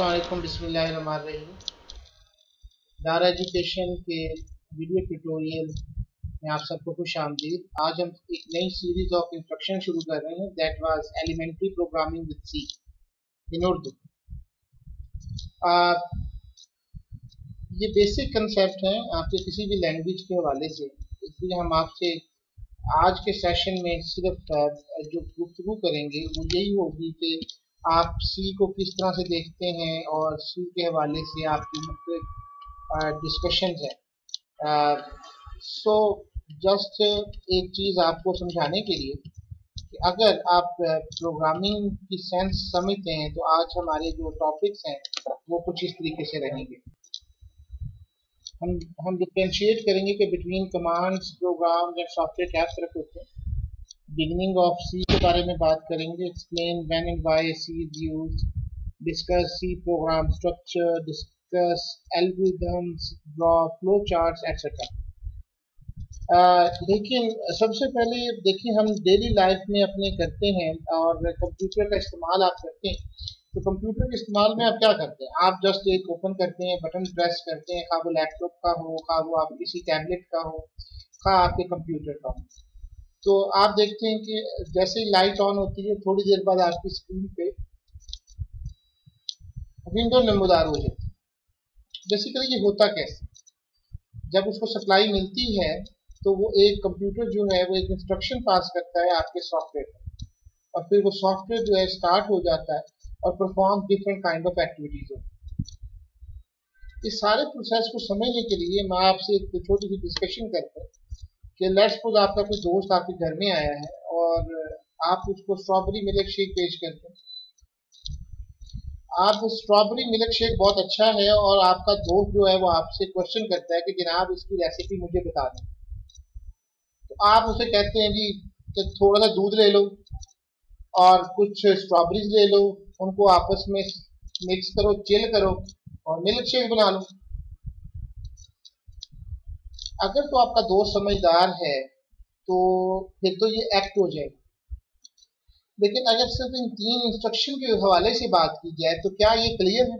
अस्सलाम बिस्मिल्लाहिर्रहमानिर्रहीम दारा एजुकेशन के वीडियो ट्यूटोरियल में आप सबको खुश आमदीद। आज हम एक नई सीरीज़ ऑफ़ इंस्ट्रक्शन शुरू कर रहे हैं that was elementary programming with C in Urdu ये बेसिक कंसेप्ट हैं आपके किसी भी लैंग्वेज के हवाले से। इसलिए हम आपसे आज के सेशन में सिर्फ़ जो गुफ्तु करेंगे, वो यही होगी कि आप सी को किस तरह से देखते हैं और सी के हवाले से आपकी मुख्त डिस्कशन है। सो जस्ट एक चीज़ आपको समझाने के लिए कि अगर आप प्रोग्रामिंग की सेंस समझते हैं तो आज हमारे जो टॉपिक्स हैं, वो कुछ इस तरीके से रहेंगे। हम हम डिफ्रेंशिएट करेंगे कि बिटवीन कमांड्स प्रोग्राम या सॉफ्टवेयर क्या फ़र्क होते हैं। बिगनिंग ऑफ़ सी के बारे में बात करेंगे explain when and why C is used discuss C program structure discuss algorithms draw flow charts etcetera लेकिन सबसे पहले देखिए, हम डेली लाइफ में अपने करते हैं और कंप्यूटर का इस्तेमाल आप करते हैं। तो कंप्यूटर के इस्तेमाल में आप क्या करते हैं? आप जस्ट एक ओपन करते हैं बटन प्रेस करते हैं, खा वो लैपटॉप का हो, खा वो आप किसी टैबलेट का हो, खा आपके कंप्यूटर का हो। तो आप देखते हैं कि जैसे ही लाइट ऑन होती है, थोड़ी देर बाद आपकी स्क्रीन पे विंडो नमोदार हो जाती है। बेसिकली ये होता कैसे? जब उसको सप्लाई मिलती है तो वो एक कंप्यूटर जो है, वो एक इंस्ट्रक्शन पास करता है आपके सॉफ्टवेयर पर। और फिर वो सॉफ्टवेयर जो है स्टार्ट हो जाता है और perform different kind of activities होती है। इस सारे प्रोसेस को समझने के लिए मैं आपसे एक छोटी सी डिस्कशन करता हूँ। कि लेट्स सपोज़ आपका कोई दोस्त आपके घर में आया है और आप उसको स्ट्रॉबेरी मिल्क शेक पेश करते हैं आप स्ट्रॉबेरी मिल्क शेक बहुत अच्छा है और आपका दोस्त जो है वो आपसे क्वेश्चन करता है कि जनाब इसकी रेसिपी मुझे बता दें। तो आप उसे कहते हैं, जी कि थोड़ा सा दूध ले लो और कुछ स्ट्रॉबेरीज ले लो, उनको आपस में मिक्स करो चिल करो और मिल्क शेक बना लो। अगर तो आपका दोस्त समझदार है तो फिर तो ये एक्ट हो जाएगा। लेकिन अगर सिर्फ़ इन तीन इंस्ट्रक्शन के हवाले से बात की जाए तो क्या ये क्लियर है?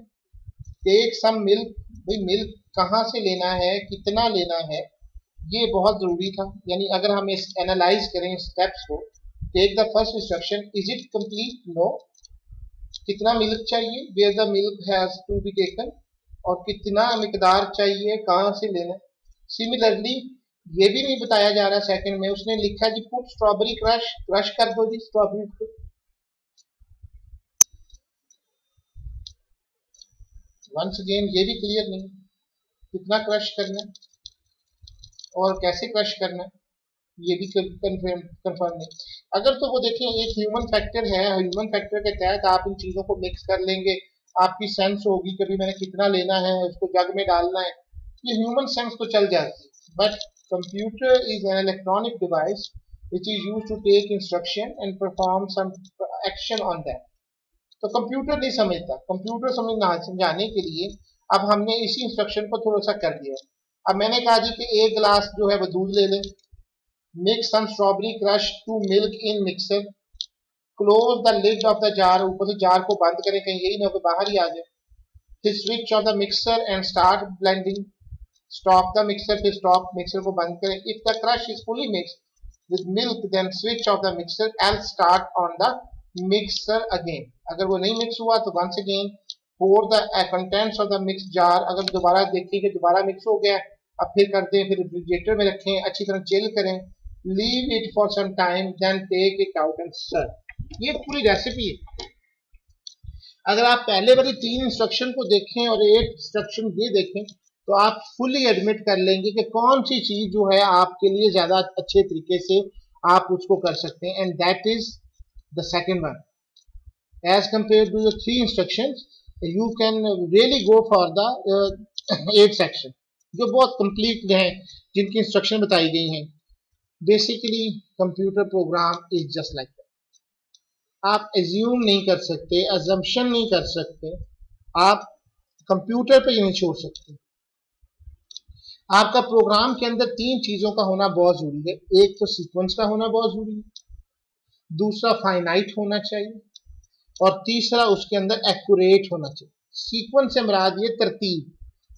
टेक सम मिल्क भाई मिल्क कहाँ से लेना है, कितना लेना है, ये बहुत ज़रूरी था। यानी अगर हम इस एनालाइज करें स्टेप्स को take the first instruction is it complete no कितना मिल्क चाहिए? Where the milk has to be taken और कितना मकदार चाहिए? कहाँ से लेना है? सिमिलरली ये भी नहीं बताया जा रहा सेकंड में, उसने लिखा जी पुट स्ट्रॉबेरी क्रश क्रश कर दो जी स्ट्रॉबेरी को. वंस अगेन ये भी क्लियर नहीं। कितना क्रश करना और कैसे क्रश करना ये भी कंफर्म कंफर्म नहीं। अगर तो वो देखें, एक ह्यूमन फैक्टर है ह्यूमन फैक्टर के तहत आप इन चीज़ों को मिक्स कर लेंगे। आपकी सेंस होगी कभी मैंने कितना लेना है, उसको जग में डालना है। ये ह्यूमन सेंस तो चल जाती है but computer is an electronic device which is used to take instruction and perform some action on that. तो कंप्यूटर नहीं समझता। कंप्यूटर समझना समझाने के लिए अब हमने इसी इंस्ट्रक्शन को थोड़ा सा कर दिया। अब मैंने कहा जी कि एक गिलास जो है वो दूध ले लें। Mix some strawberry crush to milk in mixer close the lid of the jar ऊपर से जार को बंद करें, कहीं यही ना हो बाहर ही आ जाए। फिर switch off the mixer and start blending stop the mixer फिर स्टॉप मिक्सर को बंद करें। If the crush is fully mix with milk then switch off the mixer and start on the mixer again अगर वो नहीं mix हुआ तो once again pour the contents of the mix jar अगर दोबारा देखें दोबारा मिक्स हो गया, अब फिर कर दें फिर रेफ्रिजरेटर में रखें, अच्छी तरह चिल करें। Leave it for some time then take it out and serve ये पूरी रेसिपी है। अगर आप पहले वाली तीन इंस्ट्रक्शन को देखें और एक इंस्ट्रक्शन ये देखें तो आप फुली एडमिट कर लेंगे कि कौन सी चीज़ जो है आपके लिए ज़्यादा अच्छे तरीके से आप उसको कर सकते हैं। And that is the second one as compare to the three instruction you can really go for the eight section जो बहुत कंप्लीट हैं, जिनकी इंस्ट्रक्शन बताई गई हैं। Basically computer program is just like आप एज्यूम नहीं कर सकते एजम्पन नहीं कर सकते। आप कंप्यूटर पे ही नहीं छोड़ सकते। आपका प्रोग्राम के अंदर तीन चीज़ों का होना बहुत ज़रूरी है। एक तो सीक्वेंस का होना बहुत ज़रूरी है। दूसरा फाइनाइट होना चाहिए। और तीसरा उसके अंदर एक्यूरेट होना चाहिए। सीक्वेंस से मराद ये तरतीब।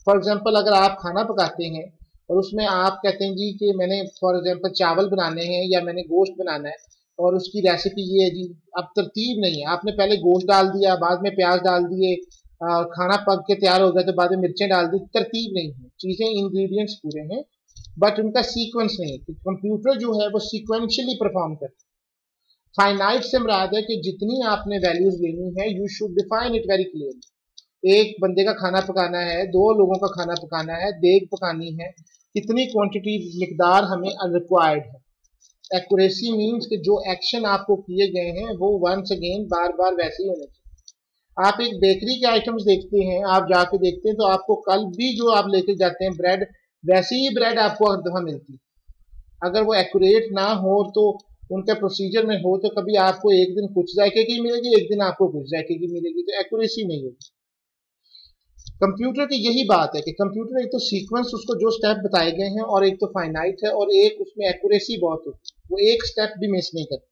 फॉर एग्जांपल अगर आप खाना पकाते हैं और उसमें आप कहते हैं जी कि मैंने फॉर एग्जांपल चावल बनाने हैं या मैंने गोश्त बनाना है और उसकी रेसिपी ये है जी, अब तरतीब नहीं है। आपने पहले गोश्त डाल दिया, बाद में प्याज डाल दिए खाना पक के तैयार हो गया तो बाद में मिर्चें डाल दी। तरतीब नहीं है। चीज़ें इंग्रेडिएंट्स पूरे हैं बट उनका सीक्वेंस नहीं है। कंप्यूटर जो है, वो सीक्वेंशियली परफॉर्म करता है। फाइनाइट से मराद है कि जितनी आपने वैल्यूज़ लेनी है you should define it very clear एक बंदे का खाना पकाना है, दो लोगों का खाना पकाना है, देग पकानी है, कितनी क्वांटिटी मकदार हमें अनरिक्वायर्ड है। एक्यूरेसी मीन्स कि जो एक्शन आपको किए गए हैं, वो वंस अगेन बार बार वैसे ही होने चाहिए। आप एक बेकरी के आइटम्स देखते हैं, आप जाके देखते हैं तो आपको कल भी जो आप लेके जाते हैं ब्रेड वैसी ही ब्रेड आपको हर दफ़ा मिलती अगर वो एक्यूरेट ना हो तो उनके प्रोसीजर में हो तो कभी आपको एक दिन कुछ जायके की मिलेगी, एक दिन आपको कुछ जायके की मिलेगी तो एक्यूरेसी नहीं होगी। कंप्यूटर की यही बात है कि कंप्यूटर एक तो सीक्वेंस उसको जो स्टेप बताए गए हैं, और एक तो फाइनाइट है, और एक उसमें एक्यूरेसी बहुत होती है। वो एक स्टेप भी मिस नहीं करता।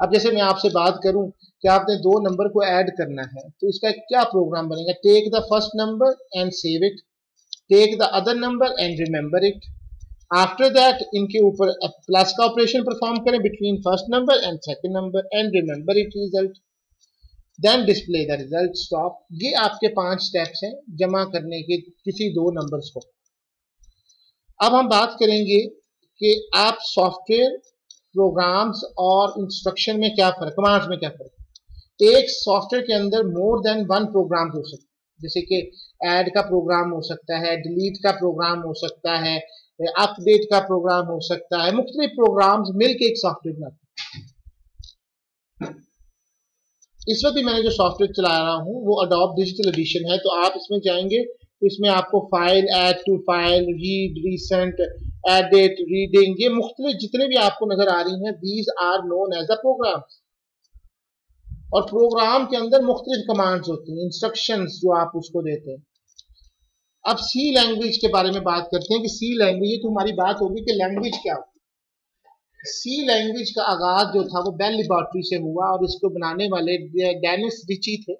अब जैसे मैं आपसे बात करूँ कि आपने दो नंबर को ऐड करना है तो इसका क्या प्रोग्राम बनेगा? Take the first number and save it take the other number and remember it after that इनके ऊपर प्लस का ऑपरेशन परफॉर्म करें between first number and second number and remember it result then display the result stop ये आपके पाँच steps हैं जमा करने के किसी दो नंबर्स को. अब हम बात करेंगे कि आप सॉफ्टवेयर प्रोग्राम्स और इंस्ट्रक्शन में क्या फ़र्क कमांड्स में क्या फ़र्क? एक सॉफ्टवेयर के अंदर मोर देन वन प्रोग्राम हो सकते हैं। जैसे कि ऐड का प्रोग्राम हो सकता है डिलीट का प्रोग्राम हो सकता है अपडेट का प्रोग्राम हो सकता है, मुख्तलिफ़ प्रोग्राम्स मिलकर एक सॉफ्टवेयर बनाते हैं। इस वक्त मैंने जो सॉफ्टवेयर चला रहा हूँ, वो अडोप डिजिटल एडिशन है। तो आप इसमें जाएँगे तो इसमें आपको file add to file read recent edit reading ये मुख्तलिफ़ जितने भी आपको नज़र आ रही हैं these are known as a program और प्रोग्राम के अंदर मुख्तलिफ़ कमांड्स होती हैं इंस्ट्रक्शन जो आप उसको देते हैं। अब सी लैंग्वेज के बारे में बात करते हैं कि सी लैंग्वेज तो हमारी बात होगी कि लैंग्वेज क्या होती है। सी लैंग्वेज का आगाज़ जो था वो बेल लिबॉर्ट्री से हुआ और इसको बनाने वाले डेनिस रिची थे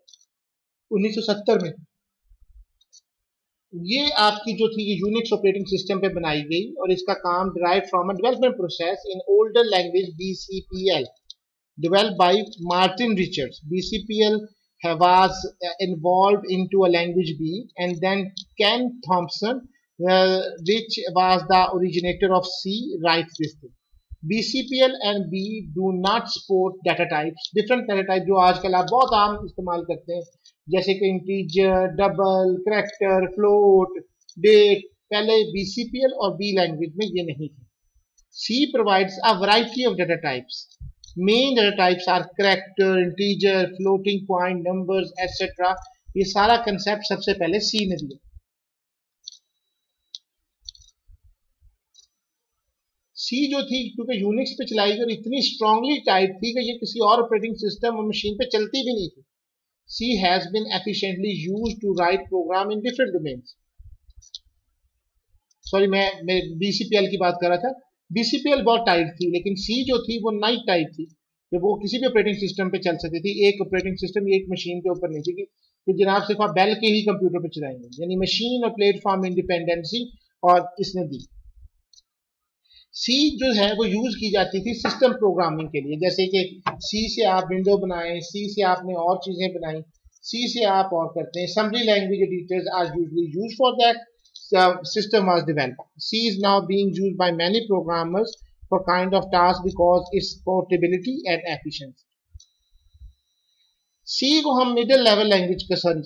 1970 में। ये आपकी जो थी यूनिक्स ऑपरेटिंग सिस्टम पे बनाई गई और इसका काम drive from a development process in older language B C P L develop by Martin Richard B C P L है language B and then Ken Thompson Ritchie was the originator of C right B C P L and B do not support data type different data type जो आजकल आप बहुत आम इस्तेमाल करते हैं जैसे कि integer double character float date पहले BCPL और बी लैंग्वेज में ये नहीं थी। सी provides a variety of data types. Main data types are character, integer, floating point, numbers etc ये सारा कंसेप्ट सबसे पहले सी ने दिया। सी जो थी, क्योंकि यूनिक्स पे चलाई गई और इतनी स्ट्रांगली टाइप थी कि ये किसी और ऑपरेटिंग सिस्टम और मशीन पे चलती भी नहीं थी। C has been efficiently used to write program in different domains sorry मैं मैं बीसीपीएल की बात कर रहा था। बीसीपीएल बहुत टाइट थी, लेकिन सी जो थी वो नाइट टाइट थी। कि वो किसी भी ऑपरेटिंग सिस्टम पे चल सकती थी, एक ऑपरेटिंग सिस्टम एक मशीन के ऊपर नहीं थी कि जनाब सिर्फ़ आप बेल के ही कंप्यूटर पे चलाएँगे। यानी मशीन और प्लेटफॉर्म इंडिपेंडेंसी और इसने दी। सी जो है वो यूज़ की जाती थी सिस्टम प्रोग्रामिंग के लिए जैसे कि सी से आप विंडो बनाए सी से आपने और चीज़ें बनाई सी से आप और करते हैं summary language editors are usually use for that system was developed. C is now being used by many programmers for kind of tasks because its portability and efficiency. C को हम मिडिल लेवल लैंग्वेज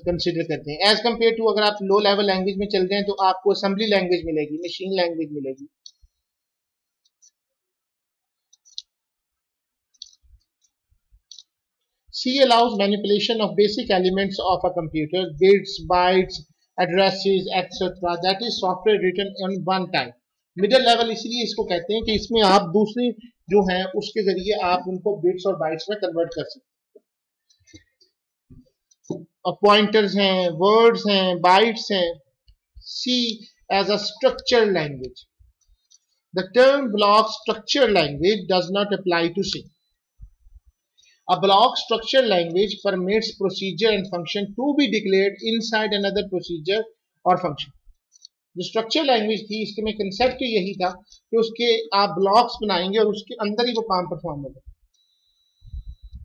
कंसिडर करते हैं as compare to अगर आप low level language में चल हैं तो आपको असेंबली लैंग्वेज मिलेगी मशीन लैंग्वेज मिलेगी C allows manipulation of basic elements of a computer, bits, bytes, addresses, etc. That is software written on one time. Middle level इसलिए इसको कहते हैं कि इसमें आप दूसरी जो है उसके ज़रिए आप उनको बिट्स और बाइट्स में कन्वर्ट कर सकते हैं पॉइंटर्स हैं वर्ड्स हैं बाइट्स हैं C as a structure language the term block structure language does not apply to C A block structure language permits procedure and function to be declared inside another procedure or function. जो structure language थी इसके में concept यही था कि उसके आप blocks बनाएँगे और उसके अंदर ही वो काम परफॉर्म होगा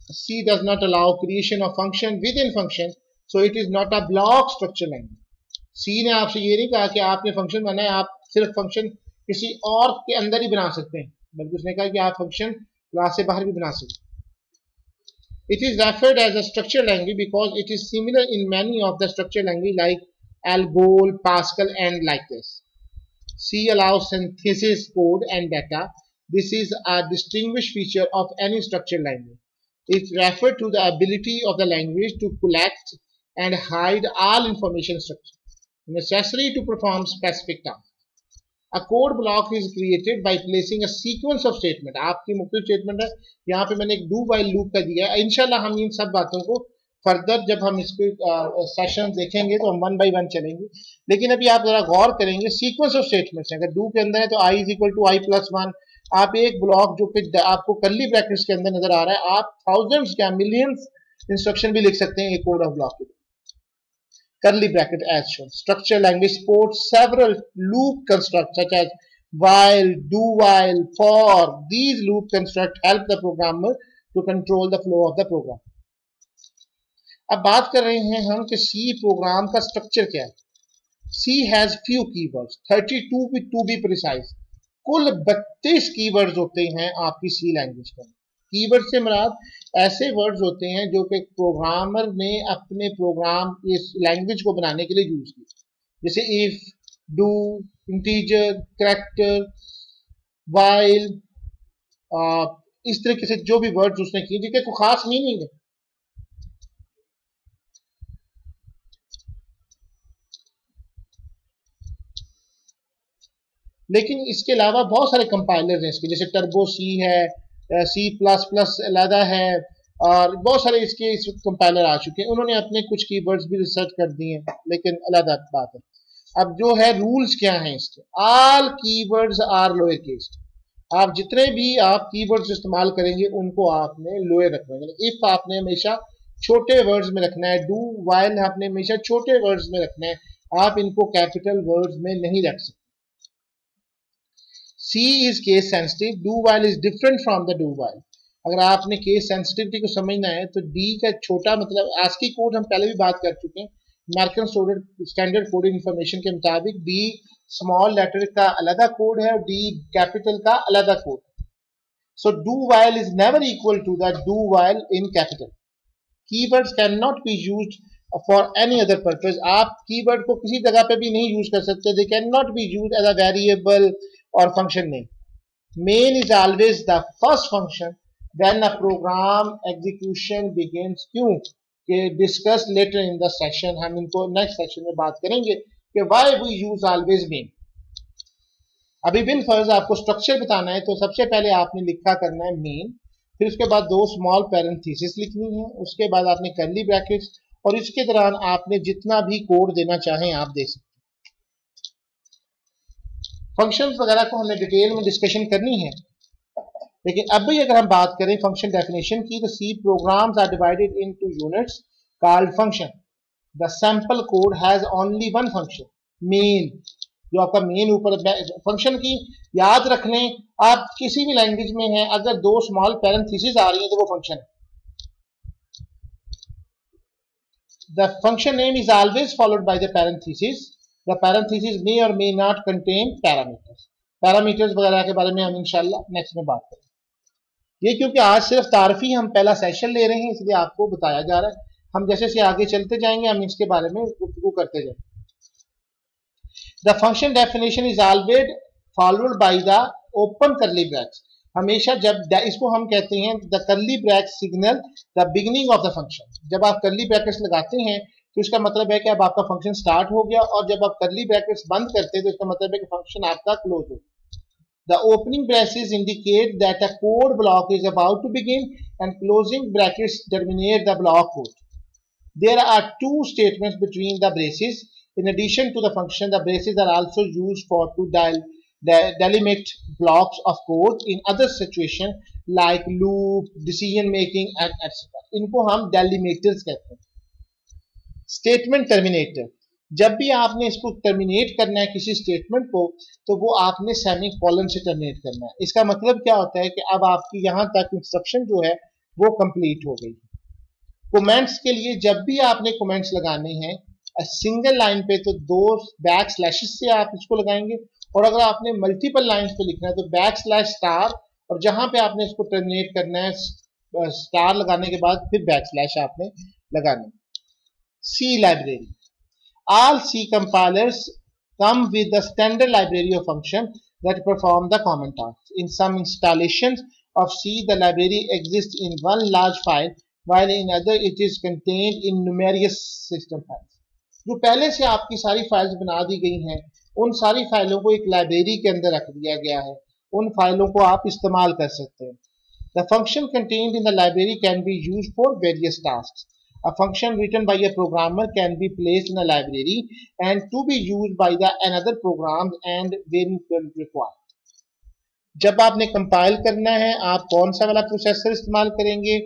C does not allow creation of function within function, so it is not a block structure language. C ने आपसे ये नहीं कहा कि आपने फ़ंक्शन बनाया आप सिर्फ़ फ़ंक्शन किसी और के अंदर ही बना सकते हैं बल्कि उसने कहा कि आप फ़ंक्शन क्लास से बाहर भी बना सकते हैं It is referred as a structure language because it is similar in many of the structure language like Algol, Pascal and like this. C allows synthesis code and data. This is a distinguished feature of any structure language. It refers to the ability of the language to collect and hide all information structure necessary to perform specific tasks. A code block is created by placing a sequence of statement. आपकी मुख्य statement है। यहाँ पे मैंने एक do while loop का दिया है। इनशाला हम इन सब बातों को फर्दर जब हम इस पे सेशन देखेंगे तो हम वन बाई वन चलेंगे। लेकिन अभी आप जरा गौर करेंगे सीक्वेंस ऑफ़ स्टेटमेंट्स अगर डू के अंदर है तो I is equal to I plus one आप एक ब्लॉक जो कि आपको कल्ली ब्रैकेट्स के अंदर नज़र आ रहा है, आप थाउजेंड्स या मिलियंस इंस्ट्रक्शन भी लिख सकते हैं एक कोड ऑफ़ ब्लॉक के curly bracket as shown. Structure language supports several loop constructs such as while, do while, for. These loop constructs help the programmer to control the flow of the program. अब बात कर रहे हैं हम कि C programme का structure क्या है C has few keywords 32 to be precise कुल 32 कीवर्ड्स होते हैं आपकी C लैंग्वेज के कीवर्ड से मराद ऐसे वर्ड्स होते हैं जो कि प्रोग्रामर ने अपने प्रोग्राम इस लैंग्वेज को बनाने के लिए यूज़ किया जैसे if do integer character while इस तरीके से जो भी वर्ड्स उसने किए, जिनके कोई खास मीनिंग है। लेकिन इसके अलावा बहुत सारे कंपाइलर्स हैं इसके, जैसे टर्बो सी है सी प्लस प्लस अलहदा है और बहुत सारे इसके इस कंपाइलर आ चुके हैं। उन्होंने अपने कुछ कीवर्ड्स भी रिसर्च कर दिए हैं, लेकिन अलहदा बात है। अब जो है रूल्स क्या हैं इसके? All keywords are lower case आप जितने भी आप कीवर्ड्स इस्तेमाल करेंगे, उनको आपने लोअर रखना है। इफ़ आपने हमेशा छोटे वर्ड्स में रखना है डू वाइल आपने हमेशा छोटे वर्ड्स में रखना है, आप इनको कैपिटल वर्ड्स में नहीं रख सकते। C is case sensitive, do while is different from the do while. अगर आपने केस सेंसिटिविटी को समझना है तो डी का छोटा मतलब आस्की कोड हम पहले भी बात कर चुके हैं। अमेरिकन स्टैंडर्ड कोड इंफॉर्मेशन के मुताबिक डी स्मॉल लेटर का अलग कोड है और डी कैपिटल का अलग code so do while is never equal to the do while in capital keywords can not be used for any other purpose आप keyword को किसी जगह पे भी नहीं यूज़ कर सकते। They can not be use as a variable or function name. Main is always the first function when a program execution begins. क्यों कि discuss later in the section हम इनको नेक्स्ट सेक्शन में बात करेंगे कि why we use always main अभी बिन फ़र्ज़ आपको स्ट्रक्चर बताना है तो सबसे पहले आपने लिखा करना है मेन फिर उसके बाद दो स्मॉल पैरेंथेसिस लिखनी है, उसके बाद आपने करली ब्रैकेट्स और इसके दौरान आपने जितना भी कोड देना चाहें आप दे सकते फ़ंक्शन वगैरह को हमने डिटेल में डिस्कशन करनी है। लेकिन अब भी अगर हम बात करें फ़ंक्शन डेफिनेशन की तो C programs are divided into units called function the sample code has only one function main जो आपका मेन ऊपर फ़ंक्शन की याद रख लें, आप किसी भी लैंग्वेज में हैं, अगर दो स्मॉल पैरेंथेसिस आ रही है तो वो फ़ंक्शन है। The function name is always followed by the parenthesis the parenthesis may or may not contain parameters parameters वगैरह के बारे में हम इंशाल्लाह नेक्स्ट में बात करेंगे। ये क्योंकि आज सिर्फ़ तारफी हम पहला सेशन ले रहे हैं, इसलिए आपको बताया जा रहा है। हम जैसे से आगे चलते जाएँगे, हम इसके बारे में गुफ्तगू करते जाएँगे। The function definition is always followed by the open curly braces हमेशा जब इसको हम कहते हैं the curly braces signal the beginning of the function जब आप करली ब्रैकेट्स लगाते हैं तो इसका मतलब है कि अब आपका फ़ंक्शन स्टार्ट हो गया और जब आप करली ब्रैकेट बंद करते हैं तो इसका मतलब है कि फ़ंक्शन आपका क्लोज हो the opening braces indicate that a code block is about to begin and closing bracket terminate the block code there are two statement between the braces in addition to the function the braces are also use for to dial delimit blocks of code in other situation like loop decision making and etcetera इनको हम डेलीमेटर्स कहते हैं। Statement terminator जब भी आपने इसको terminate करना है किसी स्टेटमेंट को तो वो आपने सेमी कॉलन से टर्मिनेट करना है। इसका मतलब क्या होता है कि अब आपकी यहाँ तक इंस्ट्रक्शन जो है, वो कंप्लीट हो गई। कमेंट्स के लिए जब भी आपने कमेंट्स लगाने हैं सिंगल लाइन पे तो दो बैक स्लैशेस से आप इसको लगाएँगे, और अगर आपने मल्टीपल लाइन पे लिखना है तो बैक स्लैश स्टार और जहाँ पे आपने इसको टर्मिनेट करना है स्टार लगाने के बाद फिर बैक स्लैश आपने लगाना C library all C compilers come with the standard library of function that perform the common tasks. In some installations of C, the library exists in one large file, while in other it is contained in numerous system files. जो पहले से आपकी सारी files बना दी गई हैं उन सारी फाइलों को एक लाइब्रेरी के अंदर रख दिया गया है उन फाइलों को आप इस्तेमाल कर सकते हैं The function contained in the library can be used for various tasks. A function written by a programmer can be placed in a library and to be used by the another program and when required. जब आपने compile करना है आप कौन सा वाला processor इस्तेमाल करेंगे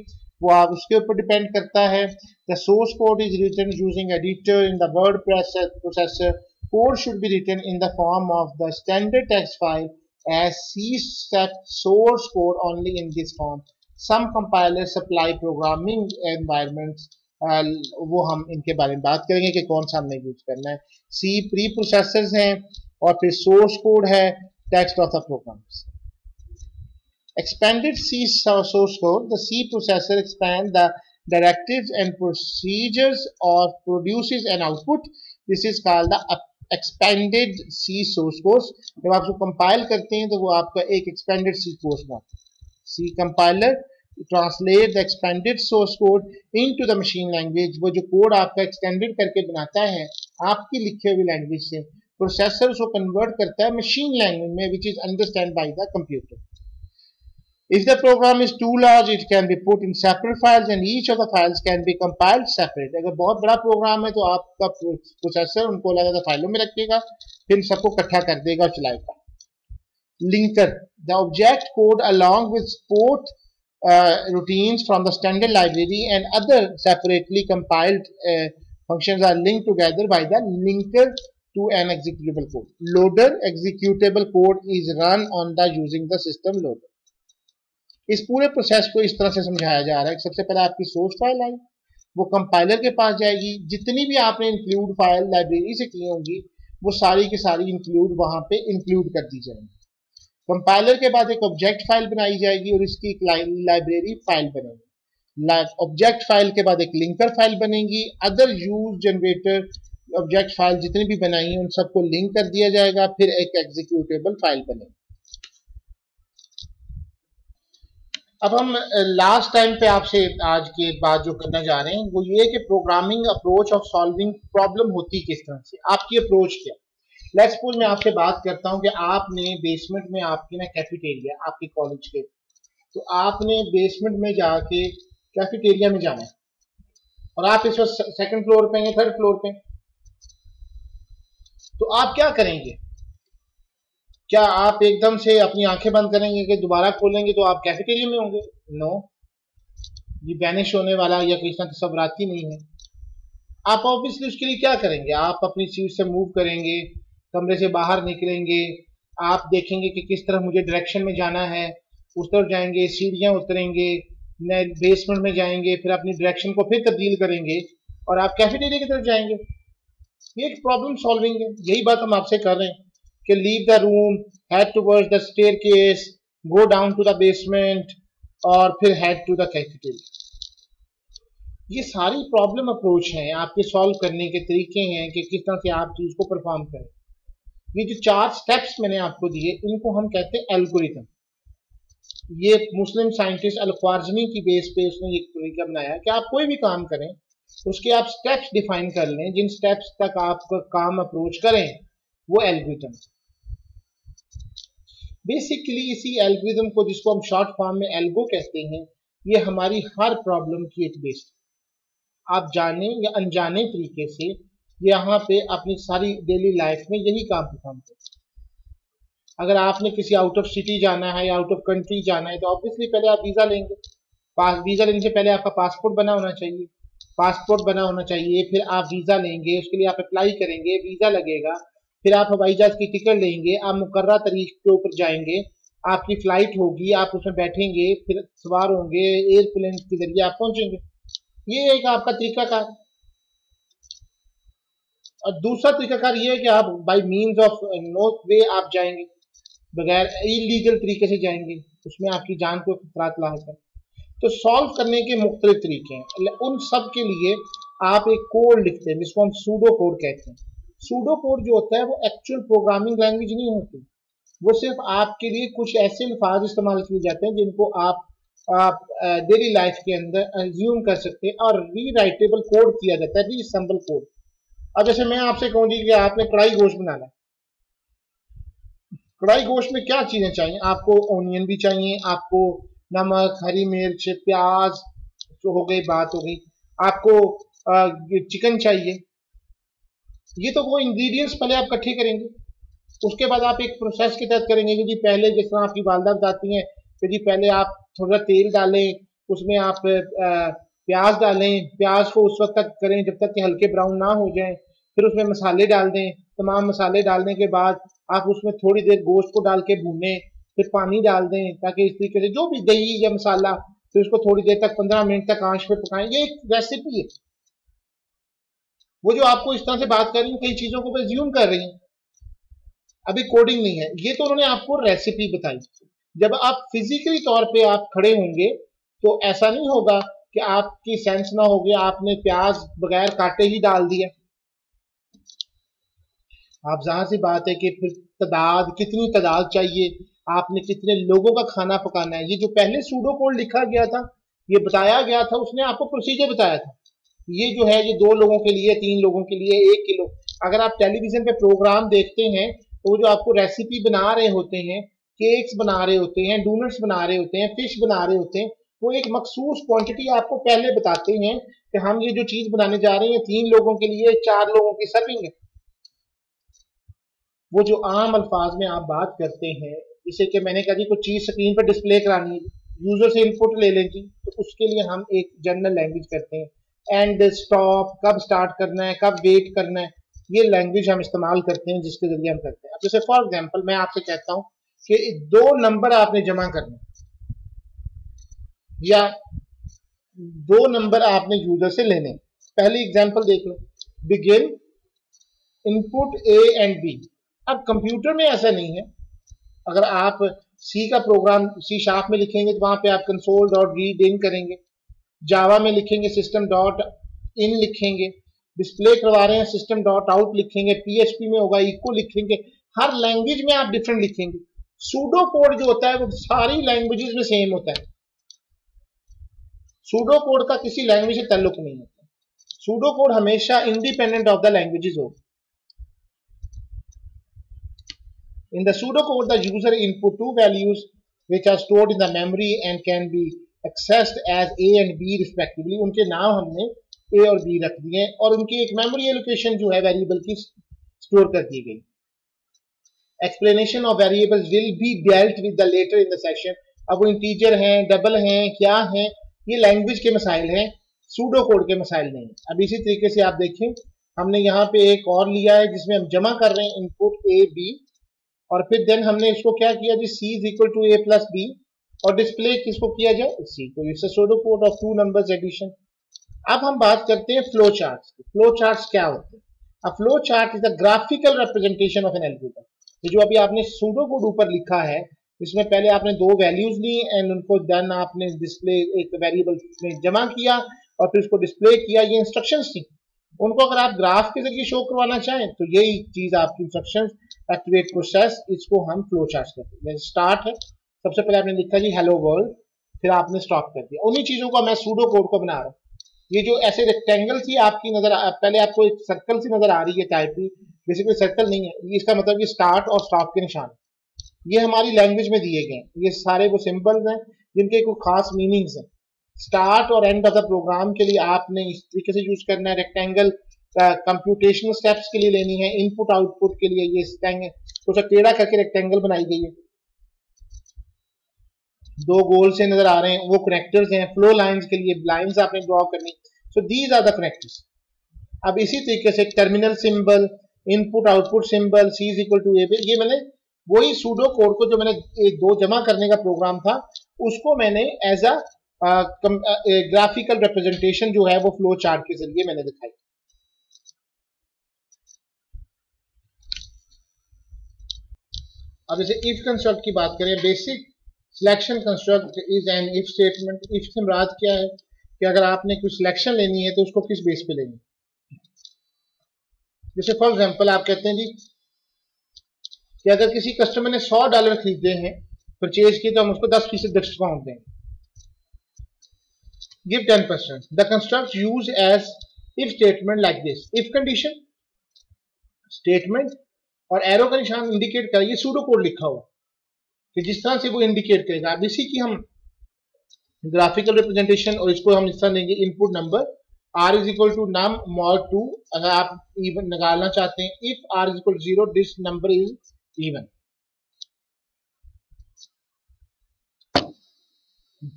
वो आप उसके ऊपर डिपेंड करता है the source code is written using editor in the word processor code should be written in the form of the standard text file as C set source code only in this form. Some compilers supply programming environments. वो हम इनके बारे में बात करेंगे कि कौन सा हमने यूज़ करना है। सी प्री प्रोसेसर है और फिर सोर्स कोड है text of the program expanded C source code the C processor expand the directive and procedures और produce and output this is called the expanded C source course जब आप उसको compile करते हैं तो वो आपका एक एक्सपेंडेड सी कोर्स बनाता है C compiler translate the expanded source code into the machine language वो जो कोड आपका एक्सटेंडेड करके बनाता है, आपकी लिखे हुए लैंग्वेज से प्रोसेसर उसको कन्वर्ट करता है मशीन लैंग्वेज में which is understand by the computer if the program is too large it can be put in separate files and each of the files can be compiled separate अगर बहुत बड़ा programme है तो आपका processor उनको अलग अलग फाइलों में रखेगा, फिर सबको इकट्ठा कर देगा और चलाएगा। Linker the object code along with support routines from the standard library and other separately compiled uh, functions are linked together by the linker to an executable code loader executable code is run on the using the system loader इस पूरे process को इस तरह से समझाया जा रहा है सबसे पहले आपकी सोर्स फ़ाइल आई वो कंपाइलर के पास जाएगी जितनी भी आपने इंक्लूड फ़ाइल लाइब्रेरी से की होंगी वो सारी की सारी इंक्लूड वहाँ पे इंक्लूड कर दी जाएँगी कंपाइलर के बाद एक ऑब्जेक्ट फ़ाइल बनाई जाएगी और इसकी एक लाइब्रेरी फ़ाइल बनेगी। ऑब्जेक्ट फ़ाइल के बाद एक लिंकर फ़ाइल बनेगी। Other use generator object file जितनी भी बनाई है, उन सबको लिंक कर दिया जाएगा, फिर एक एग्जीक्यूटेबल फ़ाइल बनेगी। अब हम लास्ट टाइम पे आपसे आज की बात जो करना जा रहे हैं, वो ये कि programming approach of solving problem होती किस तरह से? आपकी अप्रोच क्या? लेट्स सपोज़ मैं आपसे बात करता हूँ कि आपने बेसमेंट में आपकी ना कैफेटेरिया आपके कॉलेज के। तो आपने बेसमेंट में जाके कैफेटेरिया में जाना और आप इस वक्त सेकंड फ्लोर पे हैं थर्ड फ्लोर पे तो आप क्या करेंगे? क्या आप एकदम से अपनी आँखें बंद करेंगे कि दोबारा खोलेंगे तो आप कैफेटेरिया में होंगे? नो ये बैनिश होने वाला या सब तस्वराती नहीं है। आप ऑब्वियसली उसके लिए क्या करेंगे? आप अपनी सीट से मूव करेंगे। कमरे से बाहर निकलेंगे। आप देखेंगे कि किस तरह मुझे डायरेक्शन में जाना है। उस तरफ़ जाएँगे सीढ़ियाँ उतरेंगे बेसमेंट में जाएँगे फिर अपनी डायरेक्शन को फिर तब्दील करेंगे और आप कैफेटेरिया की तरफ़ जाएँगे। ये एक प्रॉब्लम सॉल्विंग है। यही बात हम आपसे कर रहे हैं कि leave the room, head towards the staircase, go down to the basement और फिर हैड टू the cafeteria. ये सारी प्रॉब्लम अप्रोच हैं। आपके सॉल्व करने के तरीके हैं कि किस तरह से आप चीज़ को परफॉर्म करें। ये जो चार स्टेप्स मैंने आपको दिए, इनको हम कहते हैं एल्गोरिथम ये मुस्लिम साइंटिस्ट अलख्वारजमी की बेस पे उसने एक तरीका बनाया कि आप कोई भी काम करें, उसके आप स्टेप्स डिफाइन कर लें, जिन स्टेप्स तक आप काम अप्रोच करें, वो एल्गोरिथम बेसिकली इसी एल्गोरिथम को जिसको हम शॉर्ट फॉर्म में एल्गो कहते हैं, ये हमारी हर प्रॉब्लम की एक बेस आप जाने या अनजाने तरीके से यहाँ पे अपनी सारी डेली लाइफ में यही काम परफॉर्म करते अगर आपने किसी आउट ऑफ़ सिटी जाना है या आउट ऑफ़ कंट्री जाना है तो ऑब्वियसली पहले आप वीज़ा लेंगे। पास वीज़ा लेने से पहले आपका पासपोर्ट बना होना चाहिए। पासपोर्ट बना होना चाहिए, फिर आप वीज़ा लेंगे, उसके लिए आप अप्लाई करेंगे वीज़ा लगेगा। फिर आप हवाई जहाज़ की टिकट लेंगे, आप मुकर्रा तरीक के ऊपर जाएँगे, आपकी फ़्लाइट होगी, आप उसमें बैठेंगे, फिर सवार होंगे एयरप्लेन के ज़रिए आप पहुँचेंगे। ये एक आपका तरीकाकार। और दूसरा तरीकाकार ये है कि आप by means of note way आप जाएँगे, बगैर इलीगल तरीके से जाएँगे, उसमें आपकी जान को खतरात लाक है। तो सॉल्व करने के मुख्तलिफ़ तरीके हैं। उन सब के लिए आप एक कोड लिखते हैं, जिसको हम सूडो कोड कहते हैं। सूडो कोड जो होता है, वो एक्चुअल प्रोग्रामिंग लैंग्वेज नहीं होती। वो सिर्फ़ आपके लिए कुछ ऐसे अल्फाज इस्तेमाल किए जाते हैं, जिनको आप आप डेली लाइफ के अंदर एज्यूम कर सकते हैं और रीराइटेबल कोड किया जाता है रीअसेंबल कोड अब जैसे मैं आपसे कहूँ जी कि आपने कढ़ाई गोश्त बनाना कढ़ाई गोश्त में क्या चीज़ें चाहिए? आपको ओनियन भी चाहिए, आपको नमक, हरी मिर्च, प्याज जो हो गई बात हो गई। आपको चिकन चाहिए। ये तो वो इंग्रेडिएंट्स पहले आप इकट्ठे करेंगे। उसके बाद आप एक प्रोसेस के तहत करेंगे कि जी पहले जिस तरह आपकी वालदा बताती हैं कि जी पहले आप थोड़ा तेल डालें, उसमें आप प्याज डालें, प्याज को उस वक्त तक करें जब तक कि हल्के ब्राउन ना हो जाएँ। फिर उसमें मसाले डाल दें। तमाम मसाले डालने के बाद आप उसमें थोड़ी देर गोश्त को डाल के भूनें। फिर पानी डाल दें ताकि इस तरीके से जो भी दही या मसाला, फिर उसको थोड़ी देर तक, पंद्रह मिनट तक आँच पे पकाएँ। ये एक रेसिपी है। वो जो आपको इस तरह से बात कर रही हूँ, कई चीज़ों को ज्यूम कर रही हैं। अभी कोडिंग नहीं है। ये तो उन्होंने आपको रेसिपी बताई। जब आप फिजिकली तौर पे आप खड़े होंगे तो ऐसा नहीं होगा कि आपकी सेंस ना हो गया, आपने प्याज बगैर काटे ही डाल दिया। आप जहाँ सी बात है कि फिर तादाद, कितनी तादाद चाहिए, आपने कितने लोगों का खाना पकाना है, ये जो पहले सूडो कोड लिखा गया था, ये बताया गया था, उसने आपको प्रोसीजर बताया था। ये जो है, ये दो लोगों के लिए, तीन लोगों के लिए, एक किलो। अगर आप टेलीविज़न पे प्रोग्राम देखते हैं तो जो आपको रेसिपी बना रहे होते हैं केक्स बना रहे होते हैं डोनट्स बना रहे होते हैं फ़िश बना रहे होते हैं वो एक मखसूस क्वांटिटी आपको पहले बताते हैं कि हम ये जो चीज़ बनाने जा रहे हैं, तीन लोगों के लिए, चार लोगों की सर्विंग है। वो जो आम अल्फाज में आप बात करते हैं इसे कि मैंने कहा जी कोई चीज़ स्क्रीन पर डिस्प्ले करानी है यूज़र से इनपुट ले लें जी तो उसके लिए हम एक जनरल लैंग्वेज करते हैं। एंड स्टॉप कब स्टार्ट करना है, कब वेट करना है, ये लैंग्वेज हम इस्तेमाल करते हैं, जिसके ज़रिए हम करते हैं। जैसे फॉर एग्ज़ाम्पल मैं आपसे कहता हूँ कि दो नंबर आपने जमा करने या दो नंबर आपने यूज़र से लेने। पहली एग्जांपल देख लो। Begin input A and B अब कंप्यूटर में ऐसा नहीं है। अगर आप सी का प्रोग्राम सी शार्प में लिखेंगे तो वहाँ पे आप कंसोल डॉट रीड इन करेंगे। जावा में लिखेंगे सिस्टम डॉट इन लिखेंगे। डिस्प्ले करवा रहे हैं सिस्टम डॉट आउट लिखेंगे। पीएचपी में होगा इको लिखेंगे। हर लैंग्वेज में आप डिफरेंट लिखेंगे। सूडो कोड जो होता है, वो सारी लैंग्वेजेस में सेम होता है। सूडो कोड का किसी लैंग्वेज से ताल्लुक नहीं होता। सूडो कोड हमेशा इंडिपेंडेंट ऑफ़ द लैंग्वेजेस हो In the pseudocode, the user input two values which are stored in the memory and can be accessed as A and B respectively. उनके नाम हमने A और B रख दिए और उनकी एक मेमोरी एलोकेशन जो है वेरिएबल की स्टोर कर दी गई। Explanation of variables will be dealt with the later in the section अब वो इंटीजर हैं डबल हैं क्या हैं ये लैंग्वेज के मसाइल हैं सूडो कोड के मसाइल नहीं अब इसी तरीके से आप देखें हमने यहाँ पे एक और लिया है जिसमें हम जमा कर रहे हैं इनपुट ए बी और फिर देन हमने इसको क्या किया जी? C is equal to A plus B और डिस्प्ले किसको किया जाए? सी को। Pseudo code of two numbers addition अब हम बात करते हैं फ्लो चार्ट फ्लो चार्ट क्या होते हैं? अब flow chart is the graphical representation of an algorithm जो अभी आपने सूडो कोड ऊपर लिखा है इसमें पहले आपने दो वैल्यूज़ ली एंड उनको देन आपने डिस्प्ले एक वेरिएबल में जमा किया और फिर उसको डिस्प्ले किया, ये इंस्ट्रक्शंस थी। उनको अगर आप ग्राफ के ज़रिए शो करवाना चाहें तो यही चीज़ आपकी इंस्ट्रक्शन एक्टिवेट प्रोसेस इसको हम फ्लो चार्ज करते हैं। स्टार्ट है, सबसे पहले आपने लिखा जी हेलो वर्ल्ड फिर आपने स्टॉप कर दिया। उन्हीं चीज़ों को मैं सूडो कोड को बना रहा हूँ। ये जो ऐसे रेक्टेंगल सी आपकी नज़र पहले आपको एक सर्कल सी नज़र आ रही है टाइप की बेसिकली सर्कल नहीं है। इसका मतलब ये स्टार्ट और स्टॉप के निशान। ये हमारी लैंग्वेज में दिए गए हैं। ये सारे वो सिंबल्स हैं, जिनके कोई खास मीनिंग्स हैं। स्टार्ट और एंड ऑफ़ द प्रोग्राम के लिए आपने इस तरीके से यूज़ करना है। रेक्टेंगल कंप्यूटेशनल स्टेप्स के लिए लेनी है। इनपुट आउटपुट के लिए ये तो टेढ़ा करके रेक्टेंगल बनाई गई है। दो गोल से नज़र आ रहे हैं। वो कनेक्टर्स हैं। फ्लो लाइंस के लिए लाइंस आपने ड्रॉ करनी। So these are the connectors अब इसी तरीके से terminal symbol input output symbol C is equal to A ये मैंने वही सूडो कोड को जो मैंने दो जमा करने का प्रोग्राम था, उसको मैंने एज अ ग्राफिकल रिप्रेजेंटेशन जो है वो फ्लो चार्ट के ज़रिए मैंने दिखाई। अब जैसे इफ़ कंस्ट्रक्ट की बात करें basic selection construct is an if statement if से मुराद क्या है कि अगर आपने कोई सिलेक्शन लेनी है तो उसको किस बेस पे लेनी जैसे फॉर एग्जांपल आप कहते हैं जी कि अगर किसी कस्टमर ने 100 डॉलर खरीदे हैं परचेज किए तो हम उसको 10 फ़ीसद डिस्काउंट देंगे give 10%. The construct use as if statement like this. If condition, statement और एरो का निशान इंडिकेट कर ये सूडो कोड लिखा हुआ कि जिस तरह से वो इंडिकेट करेगा अब इसी की हम ग्राफिकल रिप्रेजेंटेशन और इसको हम इस तरह देंगे input number R is equal to num mod two अगर आप इवन निकालना चाहते हैं if R is equal zero this number is even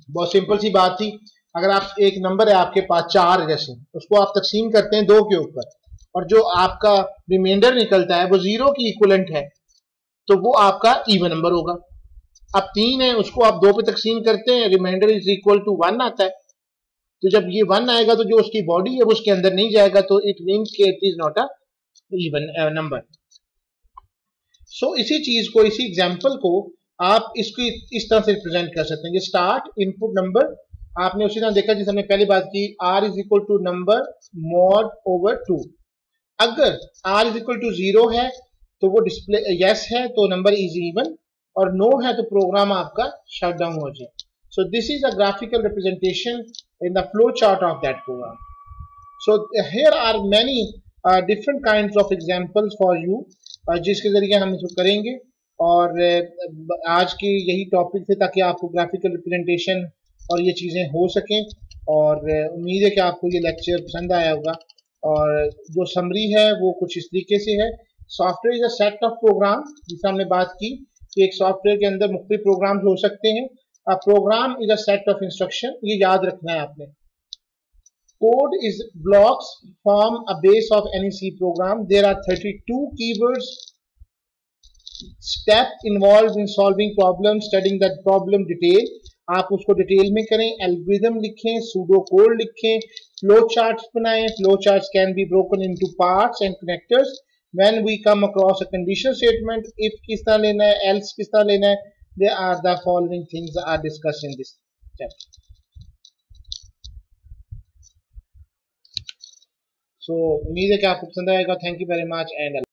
बहुत सिंपल सी बात थी। अगर आप, एक नंबर है आपके पास, चार जैसे, उसको आप तकसीम करते हैं दो के ऊपर, और जो आपका रिमाइंडर निकलता है, वो ज़ीरो की इक्वलेंट है तो वो आपका इवन नंबर होगा। अब तीन है, उसको आप दो पे तकसीम करते हैं remainder is equal to one आता है तो जब ये वन आएगा तो जो उसकी बॉडी है, वो उसके अंदर नहीं जाएगा तो इट मीन के it is not a even number so so, इसी चीज़ को इसी एग्ज़ाम्पल को आप इसकी इस तरह से रिप्रेजेंट कर सकते हैं। स्टार्ट इनपुट नंबर आपने उसी तरह देखा जिस हमने पहली बात की R is equal to number mod over two अगर R is equal to zero है तो वो डिस्प्ले यस है तो नंबर इज़ इवन और नो है तो प्रोग्राम आपका शट डाउन हो जाए। So this is a graphical representation in the flow chart of that program so here are many different kind of examples for you जिसके ज़रिए हम इसको करेंगे। और आज की यही टॉपिक थे ताकि आपको ग्राफिकल रिप्रेजेंटेशन और ये चीज़ें हो सकें। और उम्मीद है कि आपको ये लेक्चर पसंद आया होगा। और जो समरी है, वो कुछ इस तरीके से है। Software is a set of program जिससे हमने बात की कि एक सॉफ्टवेयर के अंदर मुख्तु प्रोग्राम हो सकते हैं। A program is a set of instruction ये याद रखना है आपने। Code is blocks form a base of any C program. There are 32 keywords. Step involved in solving problems, studying that problem detail. आप उसको डिटेल में करें एल्गोरिदम लिखें सूडो कोड लिखें फ्लो चार्ट्स बनाएँ flow charts can be broken into parts and connectors when we come across a condition statement if किस तरह लेना है एल्स किस तरह लेना है they are the following things are discuss in this chapter so उम्मीद है कि आपको पसंद आएगा। Thank you very much and